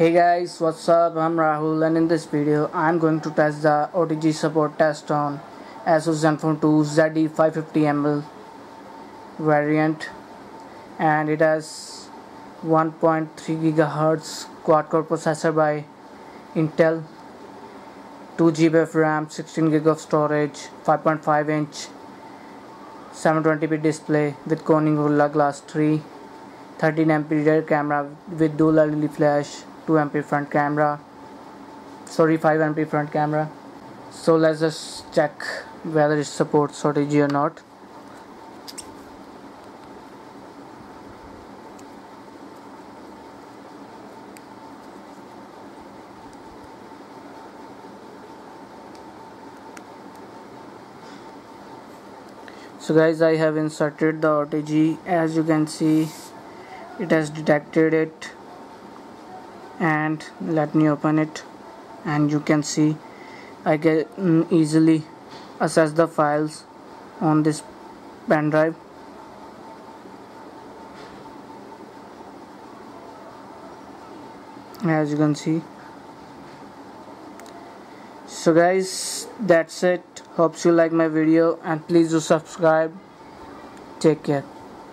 Hey guys, what's up? I'm Rahul and in this video I'm going to test the OTG support test on Asus Zenfone 2 ZE550ml variant and it has 1.3 GHz quad core processor by Intel 2 GB of RAM 16 GB of storage 5.5 inch 720p display with Corning Gorilla Glass 3 13 MP rear camera with dual LED flash 2 MP front camera. Sorry 5 MP front camera. So let's just check whether it supports OTG or not. So guys I have inserted the OTG as you can see it has detected it and let me open it. And you can see I can easily access the files on this pen drive. As you can see. So guys that's it. Hopes you like my video and please do subscribe. Take care